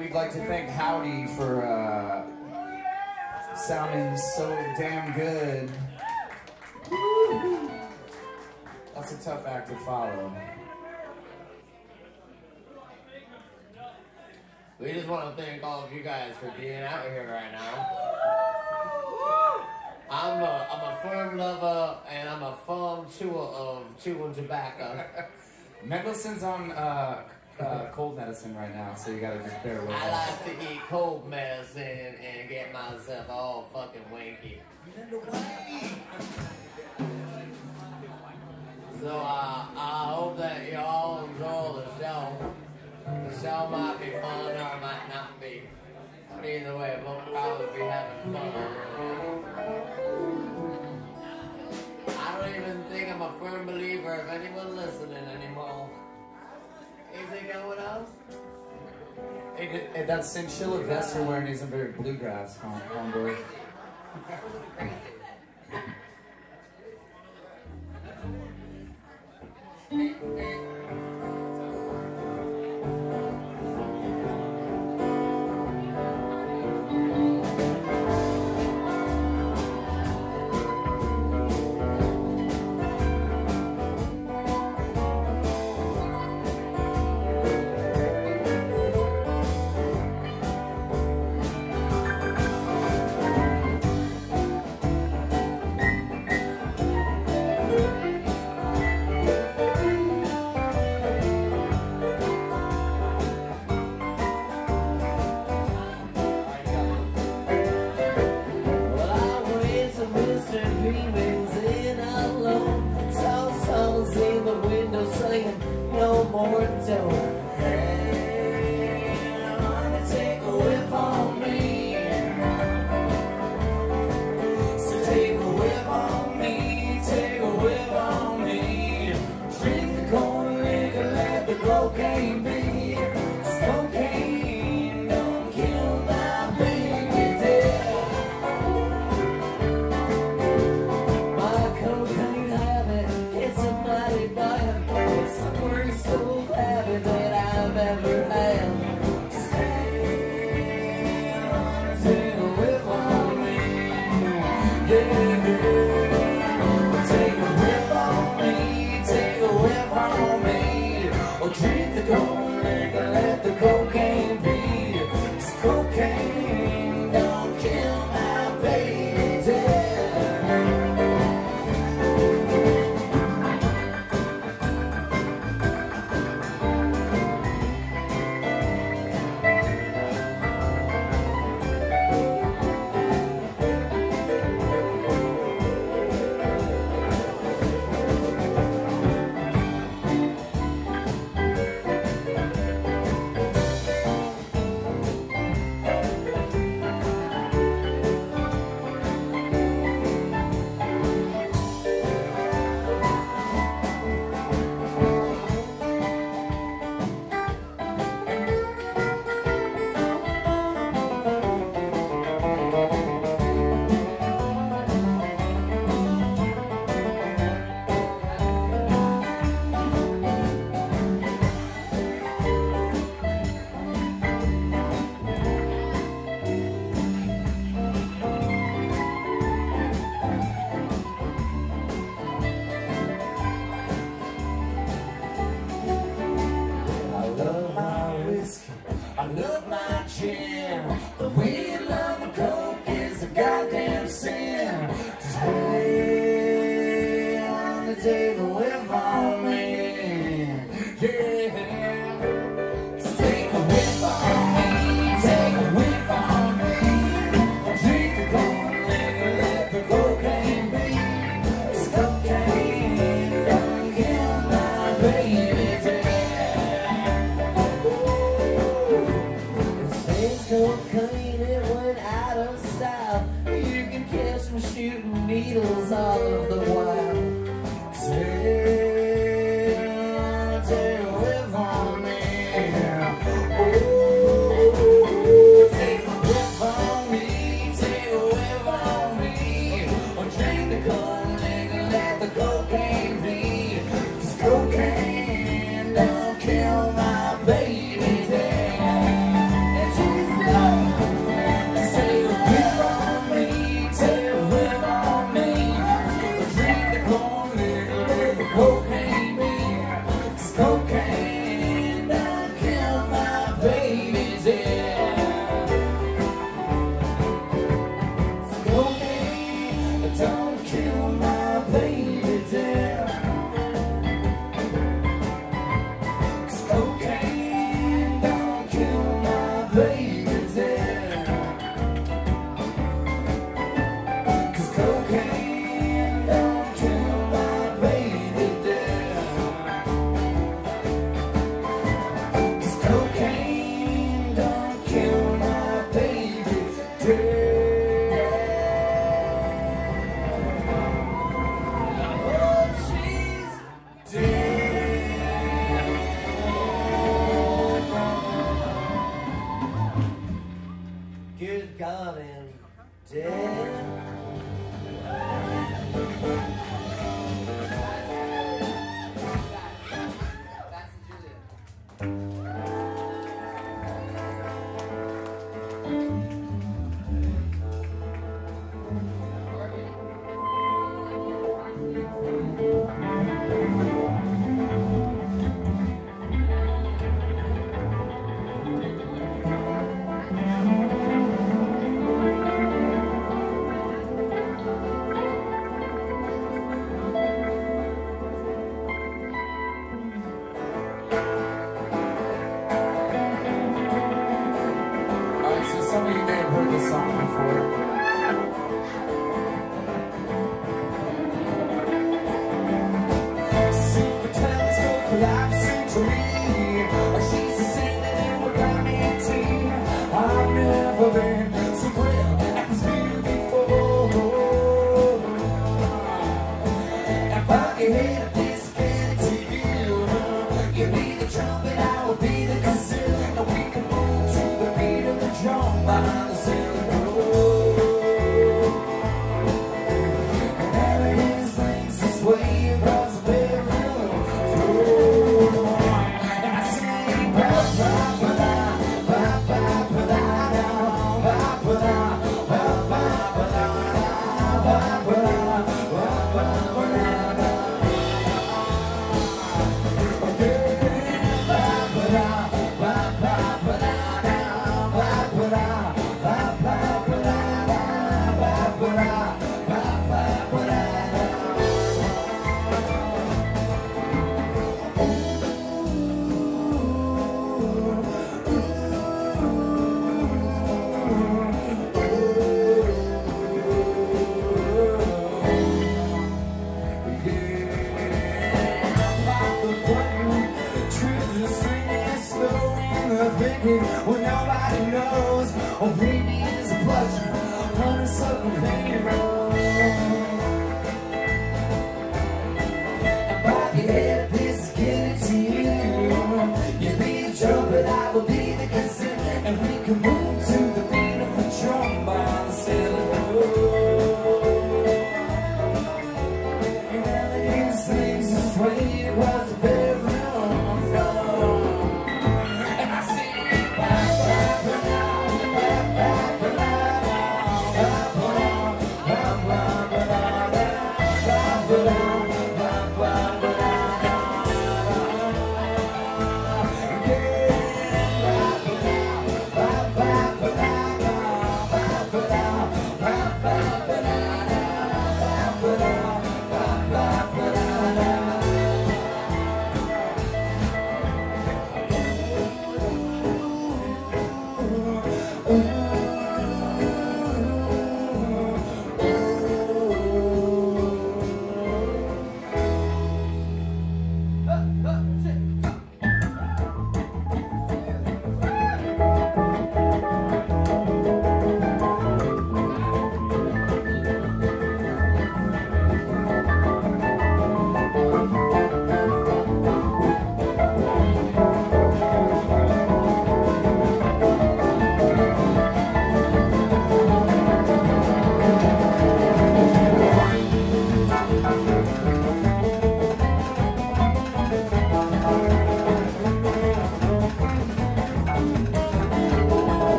We'd like to thank Howdy for uh, sounding so damn good. That's a tough act to follow. We just want to thank all of you guys for being out here right now. I'm a, I'm a firm lover and I'm a firm chewer of chewing tobacco. Mendelssohn's on uh, uh, cold medicine right now, so you gotta just bear with me. I us. like to eat cold medicine and get myself all fucking winky. So uh, I hope that you all enjoy the show. The show might be fun or it might not be. But either way, we'll probably be having fun. I don't even think I'm a firm believer of anyone listening anymore. Is it going on? Hey, th- hey, that chinchilla vest you're wearing isn't very bluegrass, hom- homeboy. Well,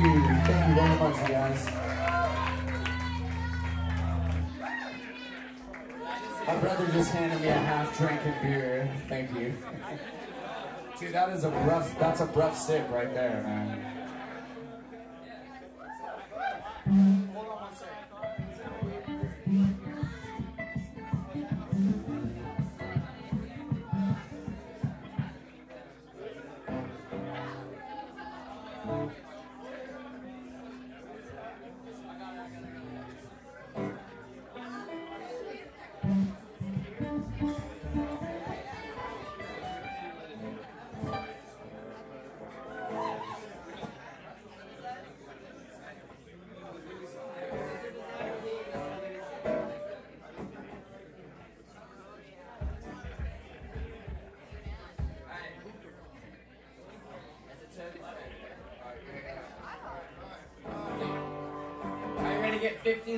you. Thank you very much, guys. My brother just handed me a half drink drinking beer. Thank you. Dude, that is a rough, that's a rough sip right there, man.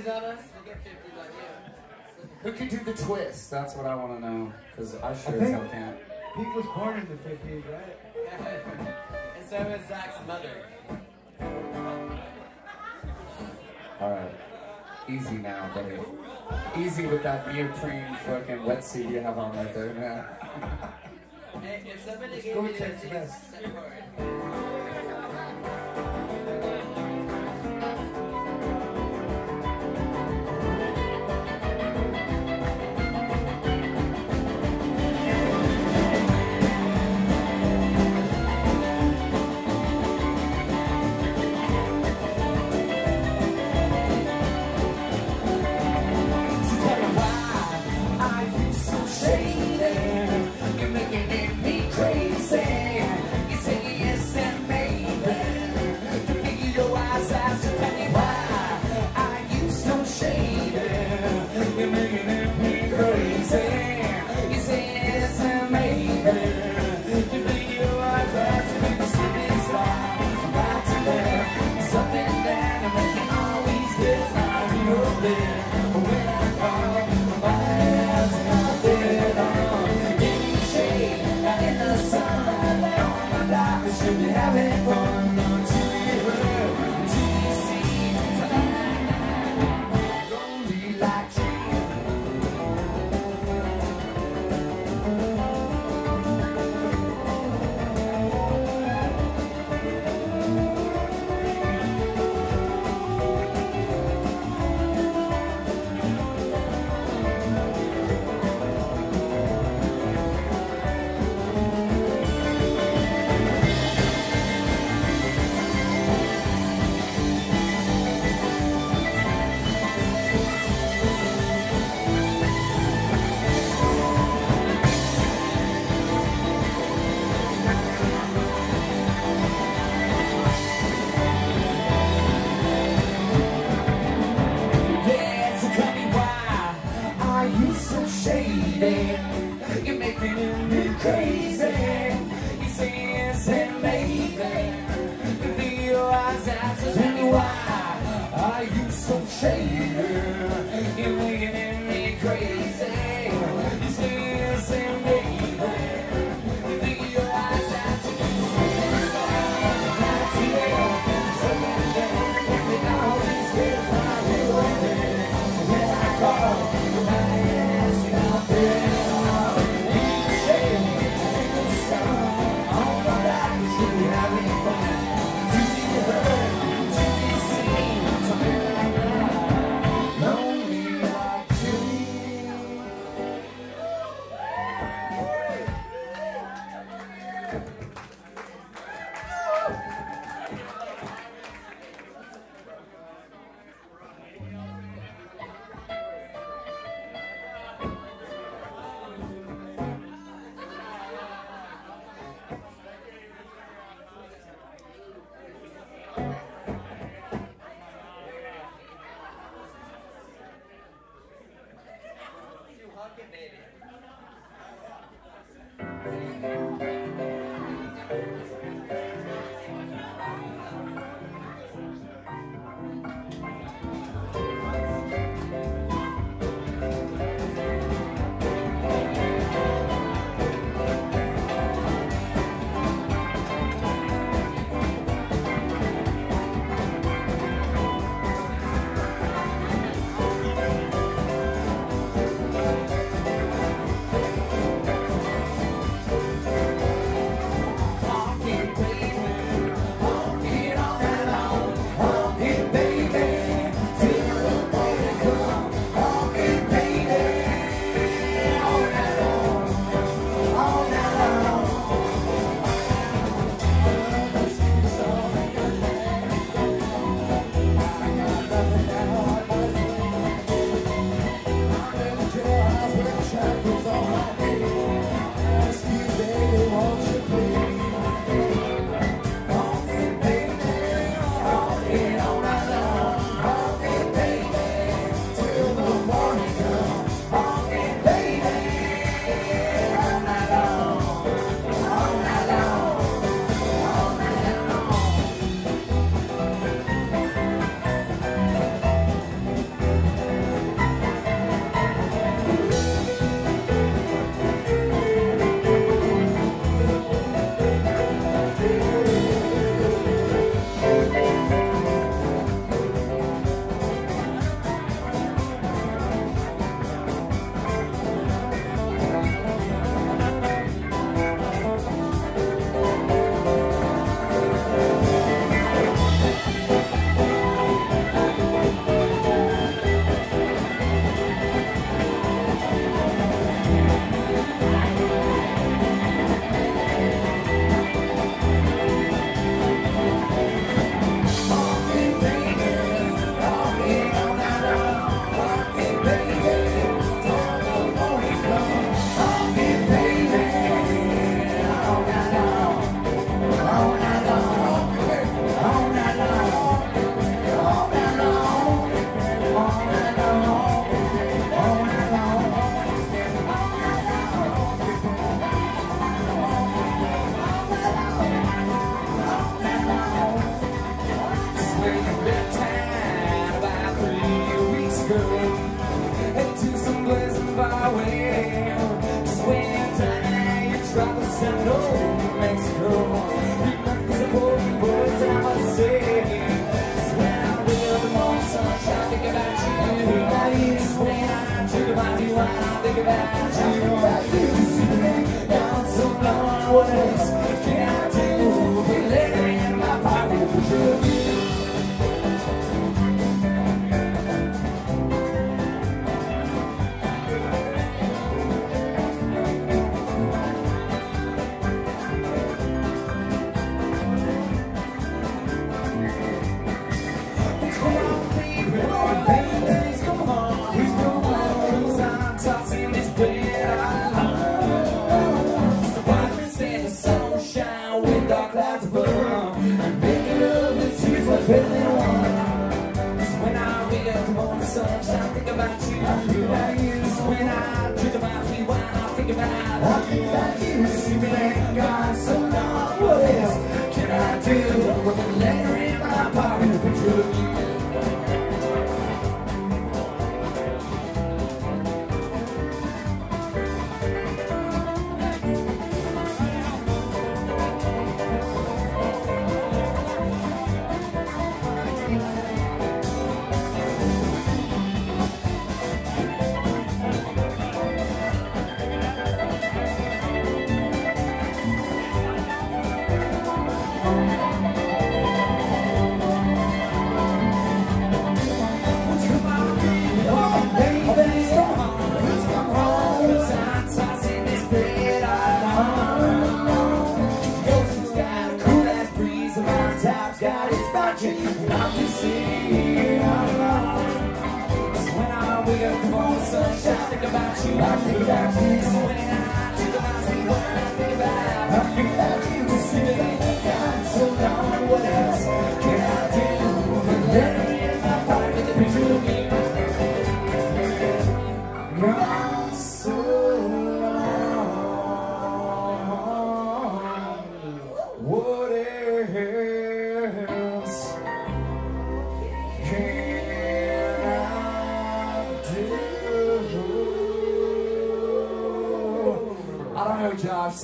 50s on us? We'll get 50s on you. Who can do the twist? That's what I want to know. Because I sure as hell can't. Pete was born in the 50s, right? and so is Zach's mother. Alright. Easy now, buddy. Easy with that neoprene fucking wetsuit you have on right there, man. Hey, if somebody gave Go me check this,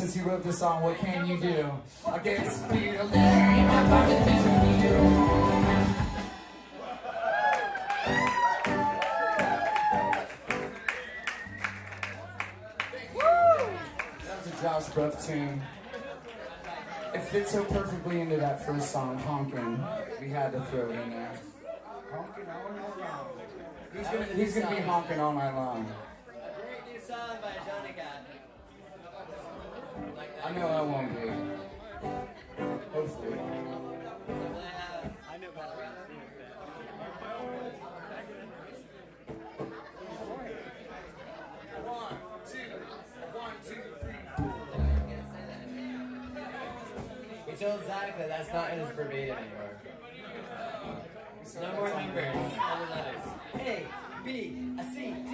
since he wrote this song, what can you do? I guess feel That was a Josh Buff tune. It fits so perfectly into that first song, Honkin'. We had to throw it in there. Honkin' all night long. He's gonna, he's gonna be honking all night long. A great new song by Johnny Cotton. I know I won't be. Hopefully. One, two, one, two, three. Told Zach that that's not his verbatim anymore. No more numbers, only letters. A, B, a C, D.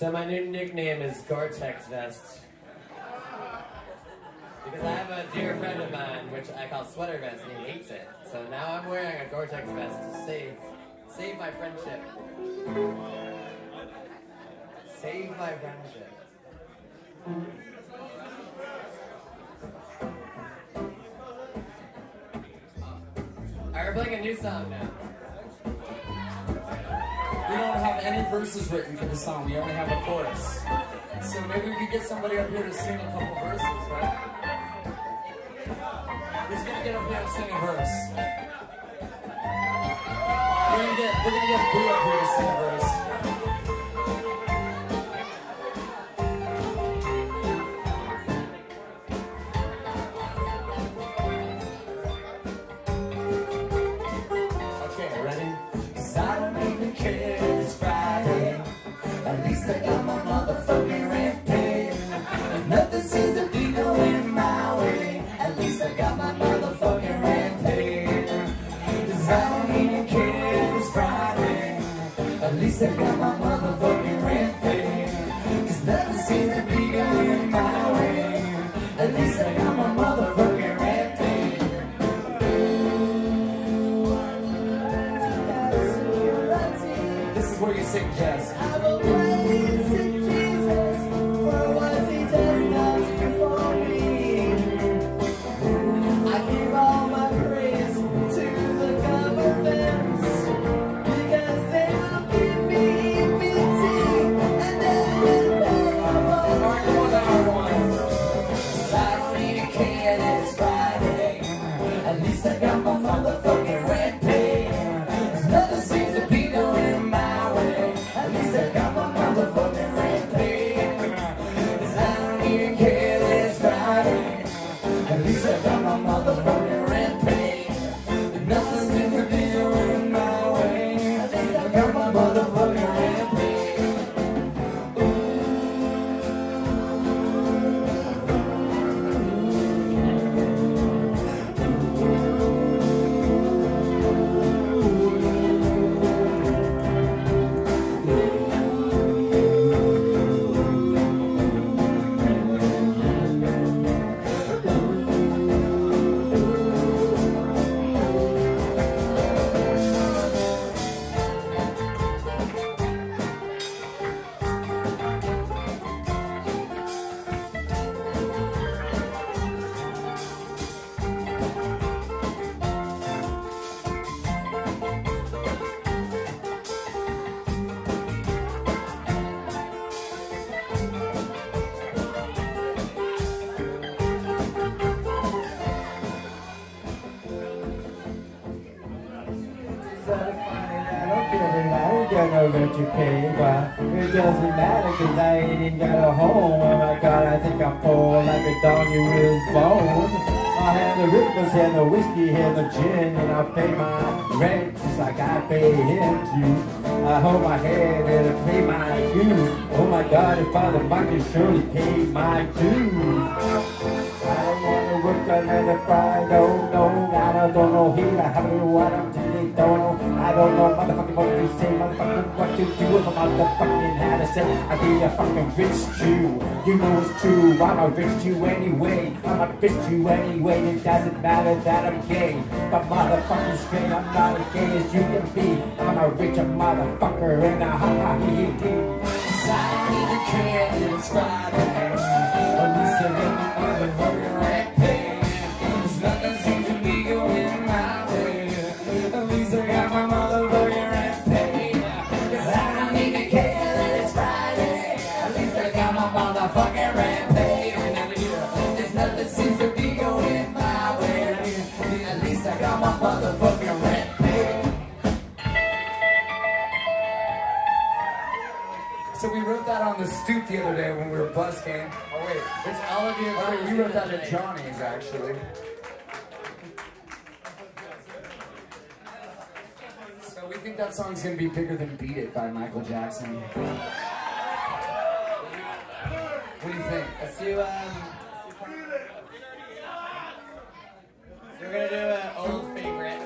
So my new nickname is Gore-Tex Vest. Because I have a dear friend of mine, which I call Sweater Vest, and he hates it. So now I'm wearing a Gore-Tex vest to save, save my friendship. Save my friendship. Alright, we're playing a new song now. Verses written for the song. We only have a chorus. So maybe we could get somebody up here to sing a couple verses, right? Who's gonna get up here and sing a verse? We're gonna get we're gonna get Boo up here to sing a verse. At least to pay, but it doesn't matter cause I ain't even got a home. Oh my god, I think I'm poor like a dog who is bone. I have the rippers and the whiskey and the gin, and I pay my rent just like I pay him to. I hold my head and I pay my dues. Oh my god, if Father Mike can surely pay my dues. I don't wanna work another Friday, no, no, I don't know here, I haven't know what I'm doing, don't know, I don't know motherfucking what to say, to do, if I'm motherfucking how to say, I'd be a fucking rich Jew, you know it's true, I'm a rich Jew anyway, I'm a rich Jew anyway, it doesn't matter that I'm gay, but motherfucking straight, I'm not as gay as you can be, I'm a rich motherfucker, and a ha ha he he he. Cause I don't even motherfucking rent paid. So we wrote that on the stoop the other day when we were busking. Oh wait, it's all of you Oh, you wrote that at Johnny's, actually. So we think that song's gonna be bigger than Beat It by Michael Jackson. What do you think? Let's do, um... So we're gonna do an old favorite.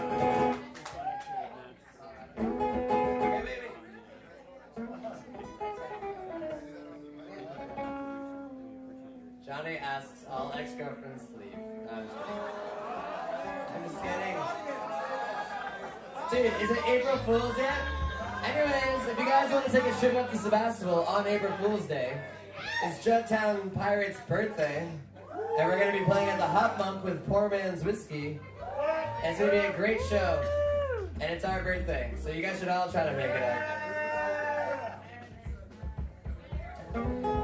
Johnny asks all ex-girlfriends to leave. I'm just kidding. I'm just kidding. Dude, is it April Fool's yet? Anyways, if you guys want to take a trip up to Sebastopol on April Fool's Day, it's Jugtown Pirates' birthday, and we're gonna be playing at the HopMonk with Poor Man's Whiskey. And it's gonna be a great show, and it's our birthday, so you guys should all try to make it up.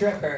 Stripper,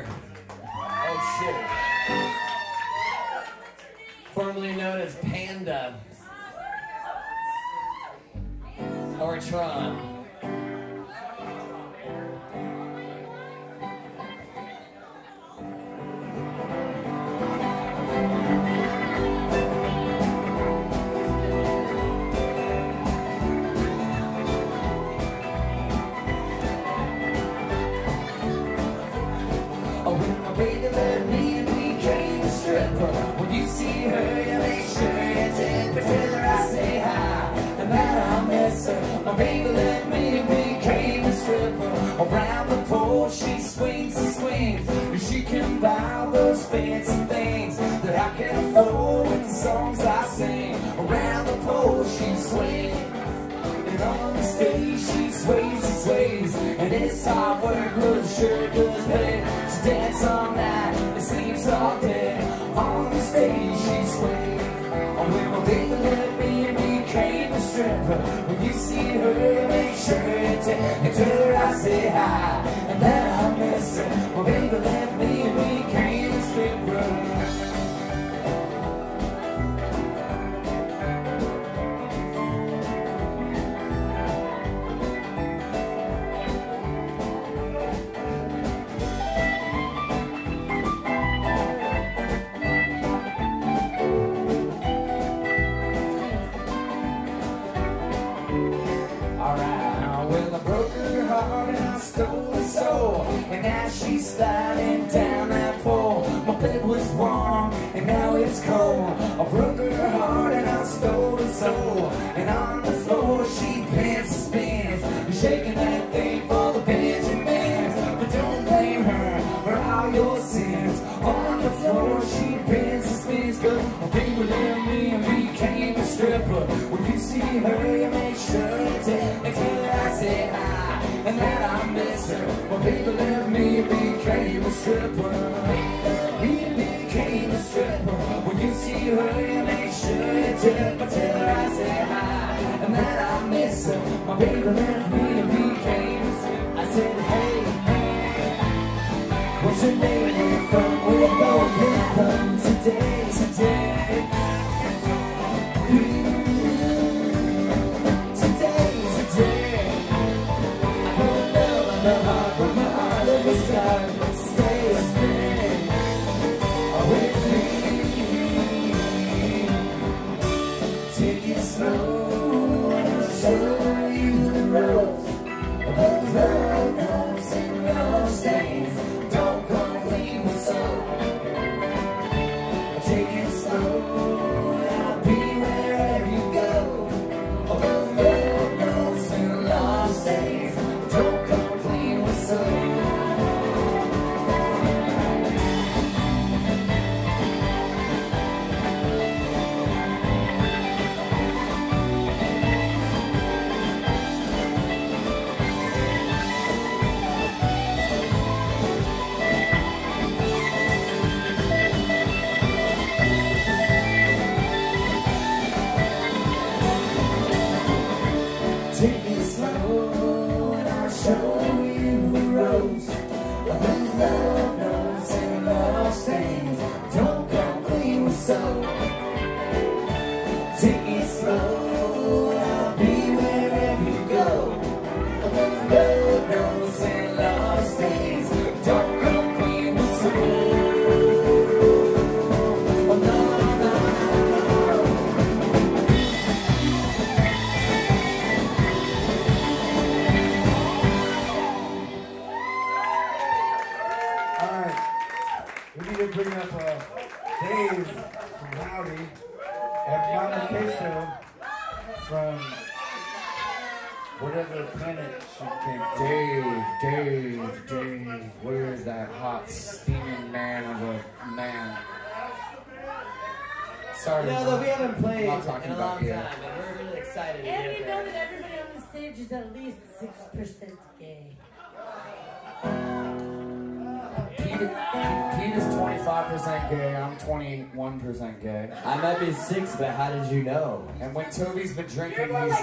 100% gay. I might be six, but how did you know? And when Toby's been drinking, he's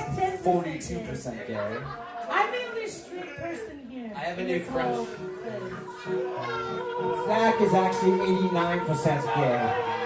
42% gay. I'm the only straight person here. I have a new crush. Zach is actually 89% gay.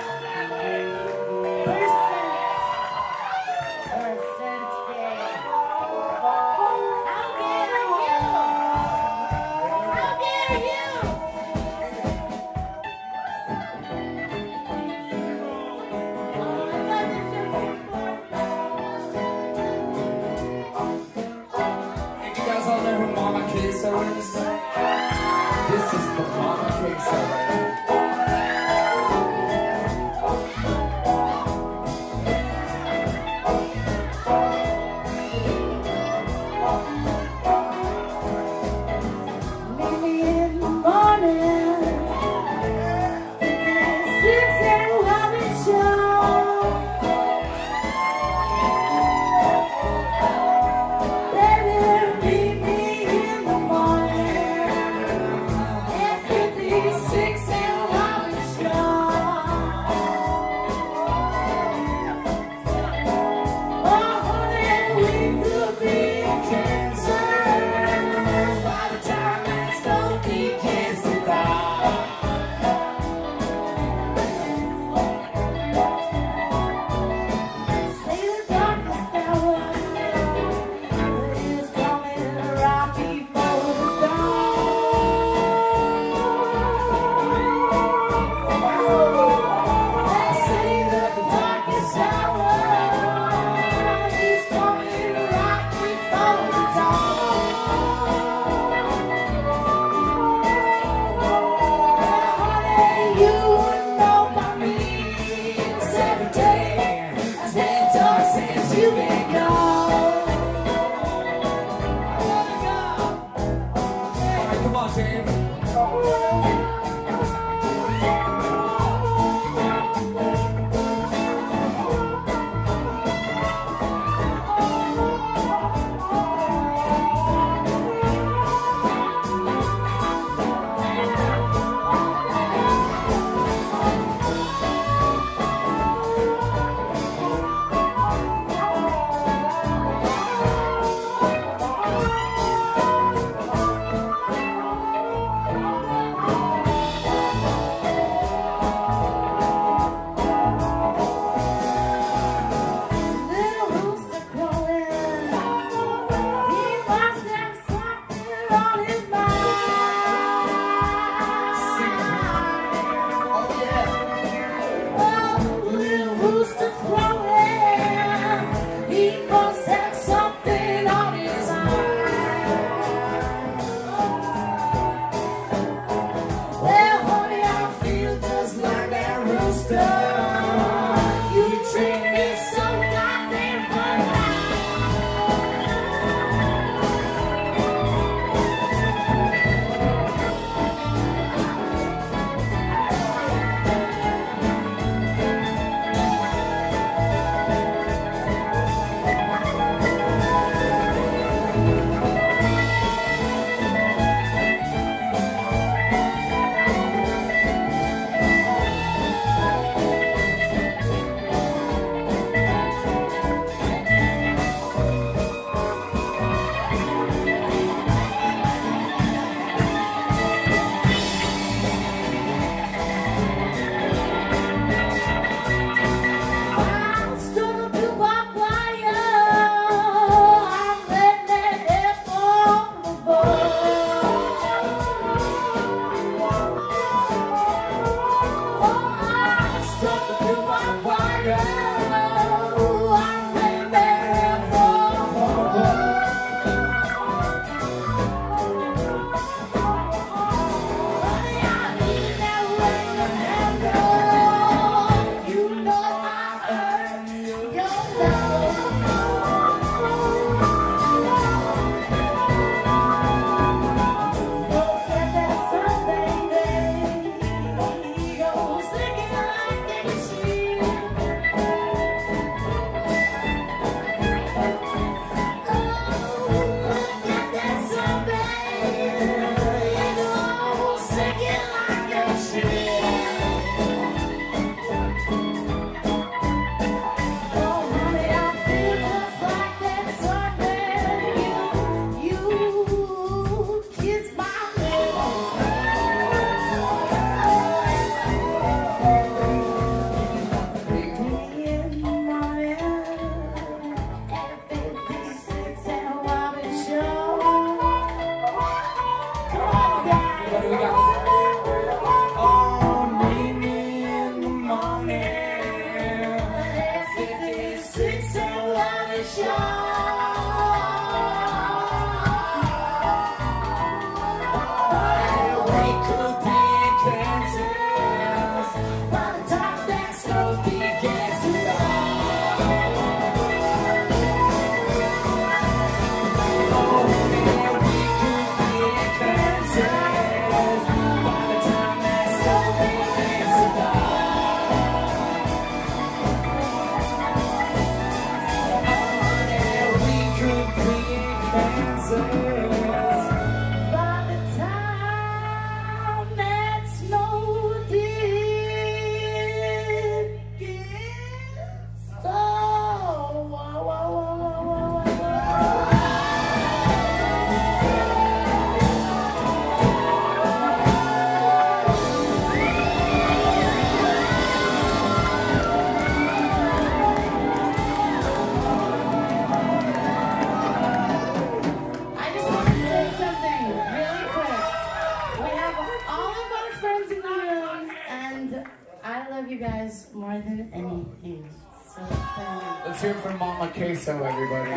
Mama Queso, everybody.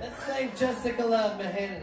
Let's thank Jessica Love Mahanan.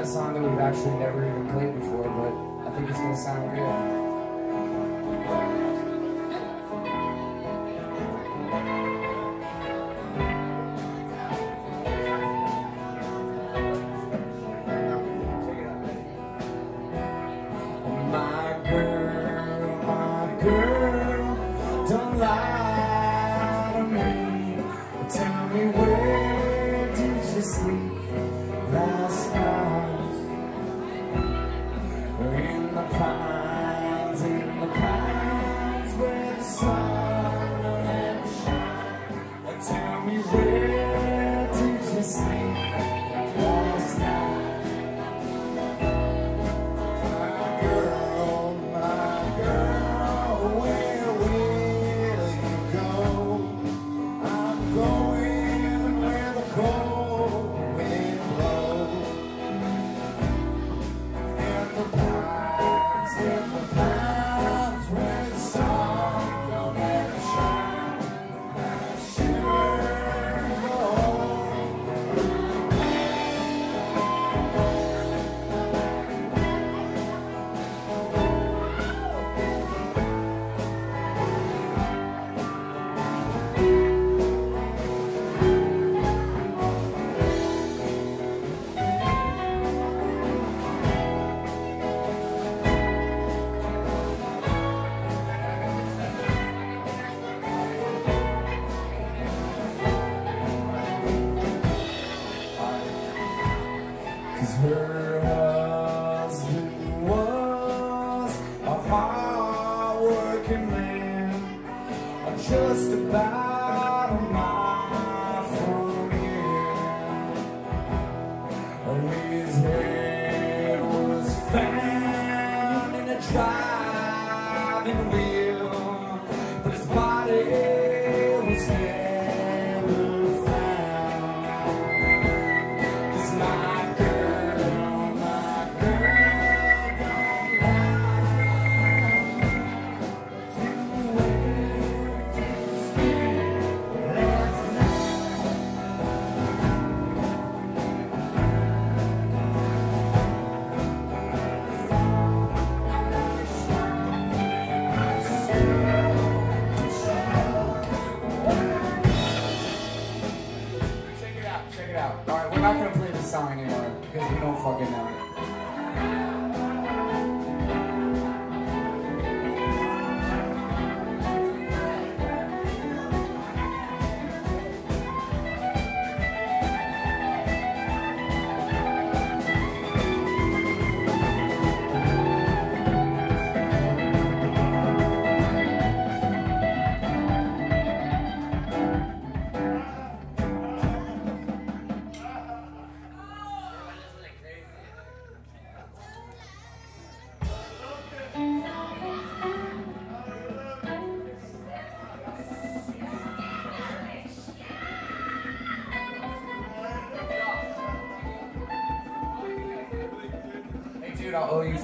a song that we've actually never even played before, but I think it's going to sound good.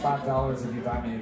$5 if you buy me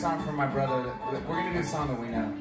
song for my brother. We're gonna do a song that we know.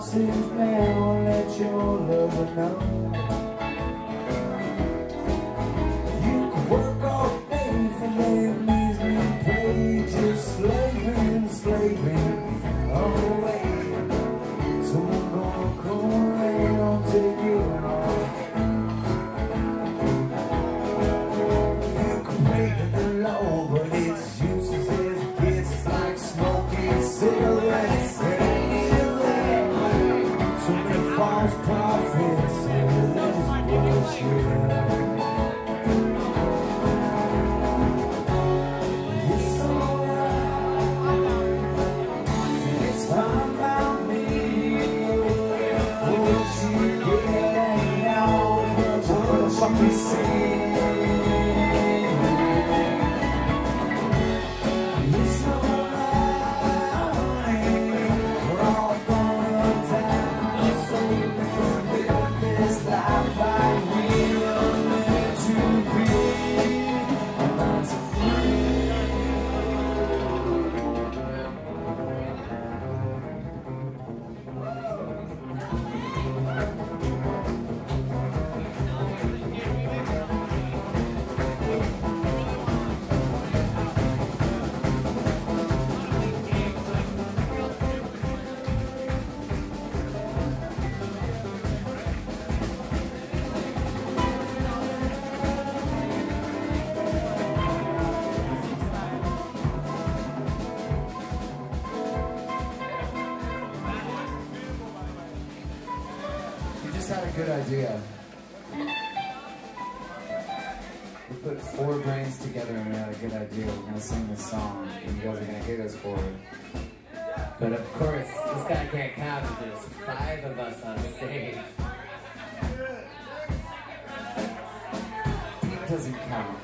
Cut your losses put four brains together and we had a good idea. We're gonna sing this song, and you guys are gonna hate us for it. But of course, this guy can't count there's five of us on stage. It doesn't count.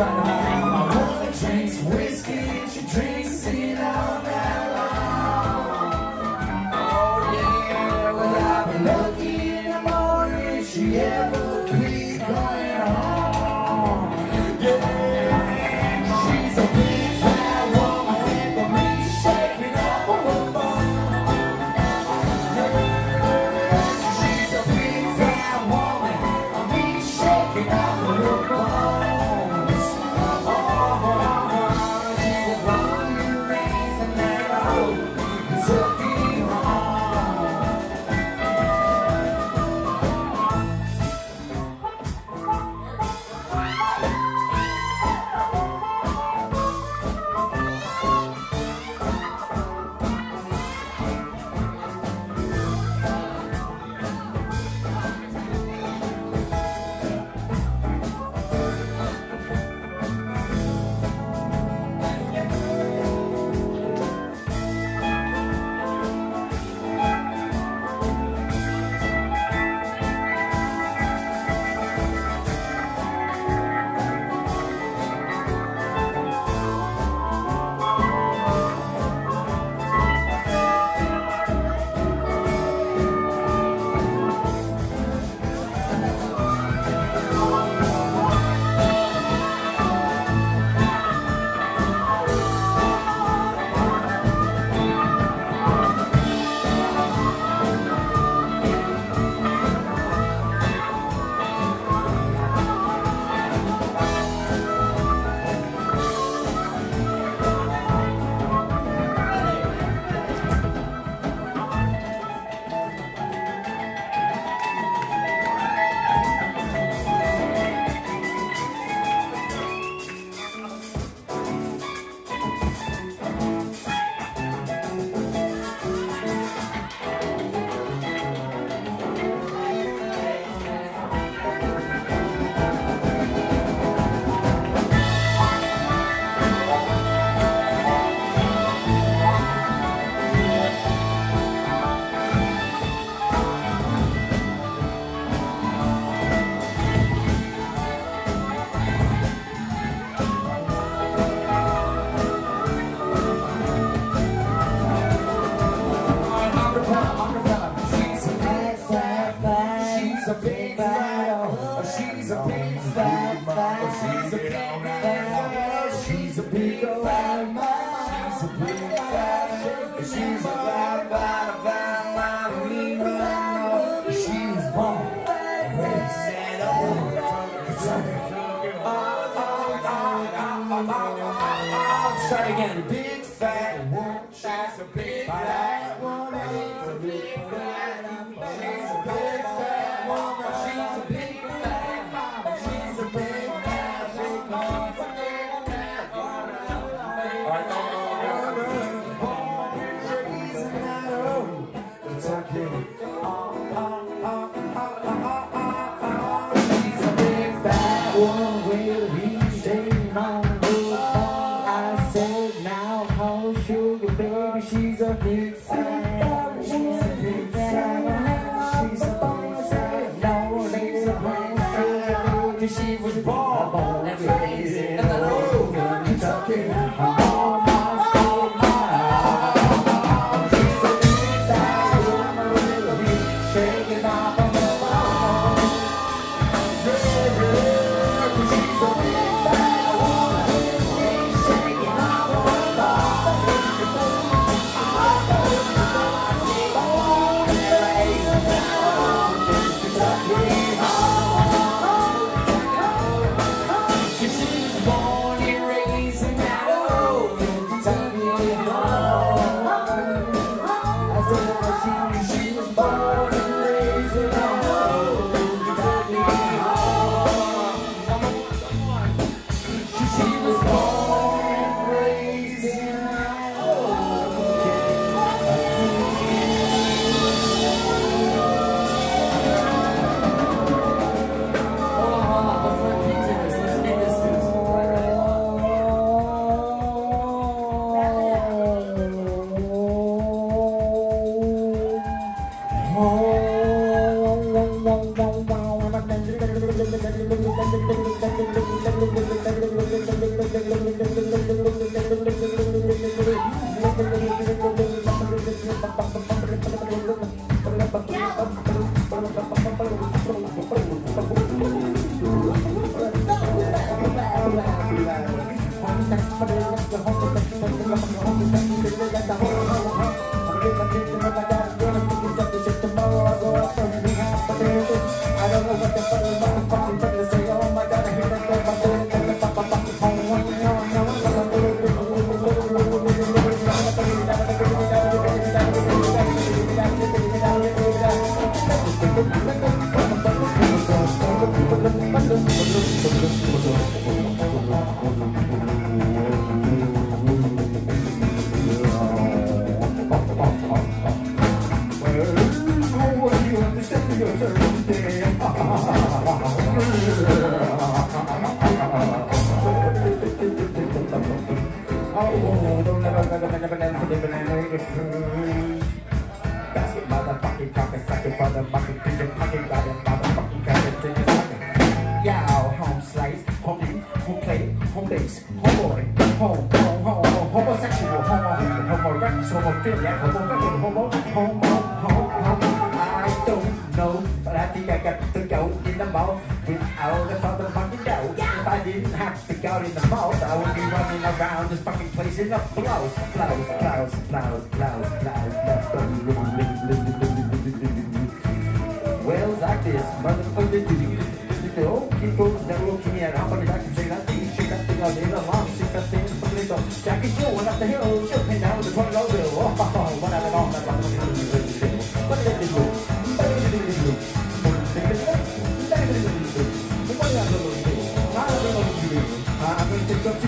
Good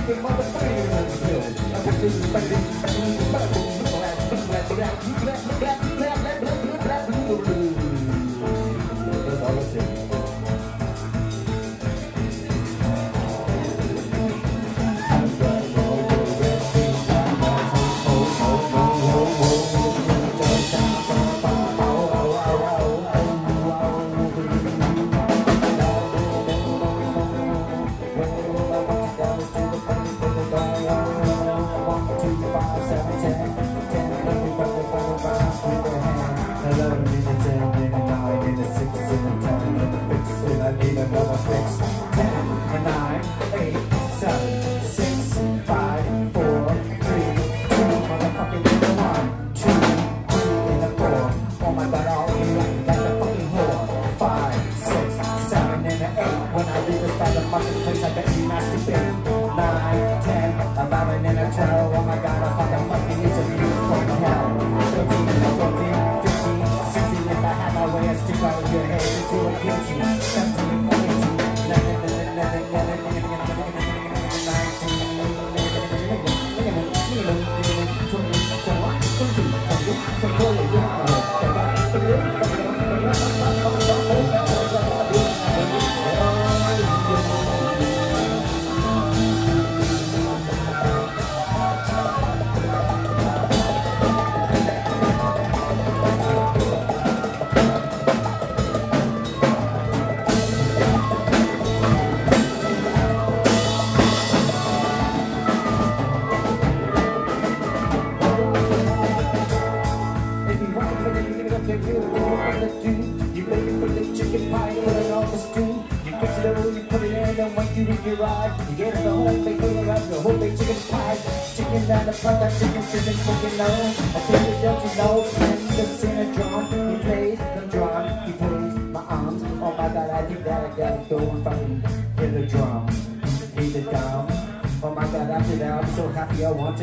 I think this is the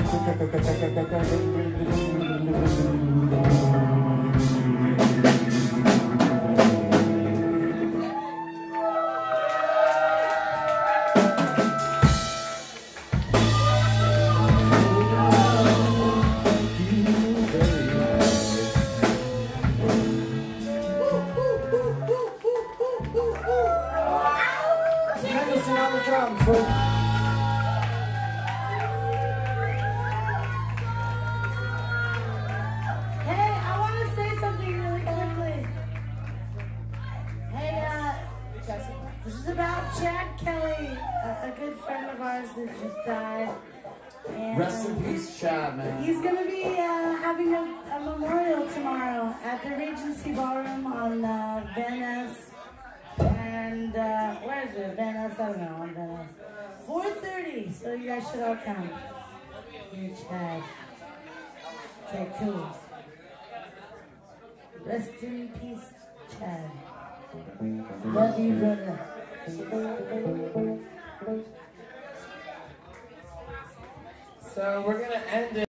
Ok.